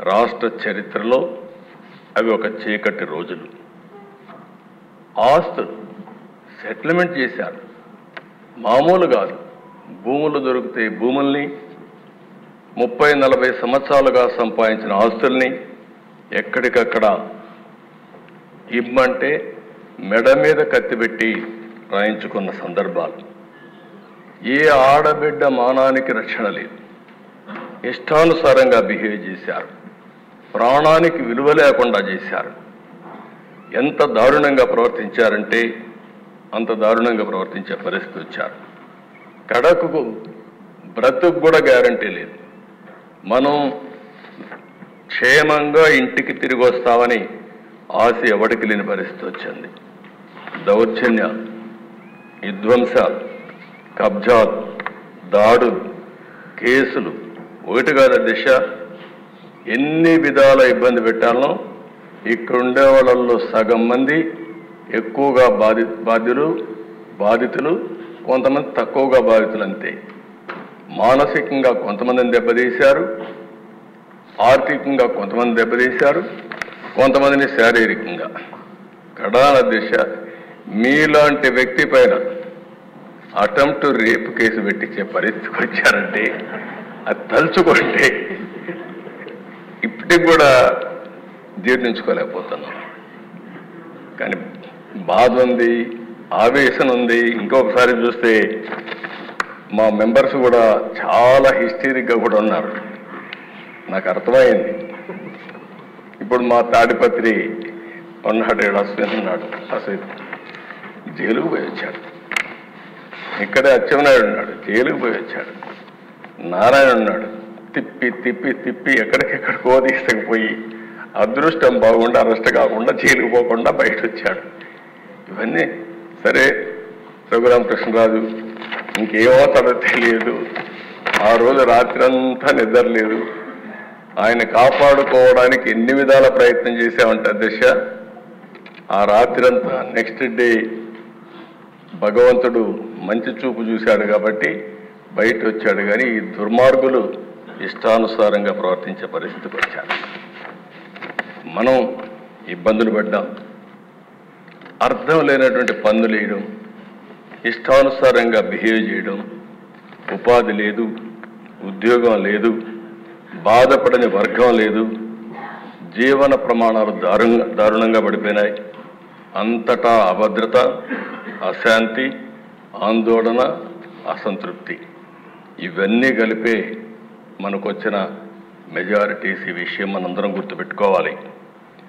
రాష్ట్ర చరిత్రలో అవి ఒక చీకటి రోజులు. ఆస్తులు సెటిల్మెంట్ చేశారు. మామూలు కాదు. భూములు దొరికితే భూముల్ని ముప్పై నలభై సంవత్సరాలుగా సంపాదించిన ఆస్తుల్ని ఎక్కడికక్కడ ఇమ్మంటే మెడ మీద కత్తిపెట్టి రాయించుకున్న సందర్భాలు. ఏ ఆడబిడ్డ మానానికి రక్షణ లేదు. ఇష్టానుసారంగా బిహేవ్ చేశారు. ప్రాణానికి విలువ లేకుండా చేశారు. ఎంత దారుణంగా ప్రవర్తించారంటే అంత దారుణంగా ప్రవర్తించే పరిస్థితి వచ్చారు. కడకు బ్రతుకు కూడా గ్యారంటీ లేదు. మనం క్షేమంగా ఇంటికి తిరిగి వస్తామని ఆశ ఎవడికి లేని పరిస్థితి వచ్చింది. దౌర్జన్యాలు విధ్వంసాలు కబ్జాలు దాడులు కేసులు ఒకటి కాదు దిశ ఎన్ని విధాల ఇబ్బంది పెట్టాలనో ఇక్కడ ఉండే వాళ్ళల్లో సగం మంది ఎక్కువగా బాధి బాధ్యులు బాధితులు కొంతమంది తక్కువగా బాధితులు అంతే. మానసికంగా కొంతమందిని దెబ్బతీశారు ఆర్థికంగా కొంతమంది దెబ్బతీశారు కొంతమందిని శారీరకంగా. ప్రధాన దిశ మీలాంటి వ్యక్తి పైన అటెంప్ట్ రేపు కేసు పెట్టించే పరిస్థితికి వచ్చారంటే అది తలుచుకుంటే ఇప్పటికి కూడా జీర్ణించుకోలేకపోతున్నాం. కానీ బాధ ఉంది ఆవేశం ఉంది. ఇంకొకసారి చూస్తే మా మెంబర్స్ కూడా చాలా హిస్టరిక్గా కూడా ఉన్నారు. నాకు అర్థమైంది. ఇప్పుడు మా తాడిపత్రి ఉన్నాడు ఈడ అశ్విన్ ఉన్నాడు. అశ్విన్ జైలుకు పోయి వచ్చాడు. ఇక్కడే అచ్చెన్నాయుడు ఉన్నాడు. జైలుకు పోయి వచ్చాడు. నారాయణ ఉన్నాడు. తిప్పి తిప్పి తిప్పి ఎక్కడికెక్కడికో తీసుకుపోయి అదృష్టం బాగుండా అరెస్ట్ కాకుండా జైలుకు పోకుండా బయట వచ్చాడు ఇవన్నీ సరే రఘురామకృష్ణరాజు ఇంకేమవుతాడో తెలియదు. ఆ రోజు రాత్రంతా నిద్ర లేదు. ఆయన కాపాడుకోవడానికి ఎన్ని విధాల ప్రయత్నం చేశామంటే దశ ఆ రాత్రంతా నెక్స్ట్ డే భగవంతుడు మంచి చూపు చూశాడు కాబట్టి బయట వచ్చాడు కానీ ఈ దుర్మార్గులు ఇష్టానుసారంగా ప్రవర్తించే పరిస్థితికి వచ్చారు మనం ఇబ్బందులు పడ్డాం. అర్థం లేనటువంటి పన్నులు వేయడం ఇష్టానుసారంగా బిహేవ్ చేయడం ఉపాధి లేదు ఉద్యోగం లేదు బాధపడని వర్గం లేదు జీవన ప్రమాణాలు దారుణంగా దారుణంగా పడిపోయినాయి. అంతటా అభద్రత అశాంతి ఆందోళన అసంతృప్తి. ఇవన్నీ కలిపే మనకొచ్చిన మెజారిటీస్ ఈ విషయం మనందరం గుర్తుపెట్టుకోవాలి.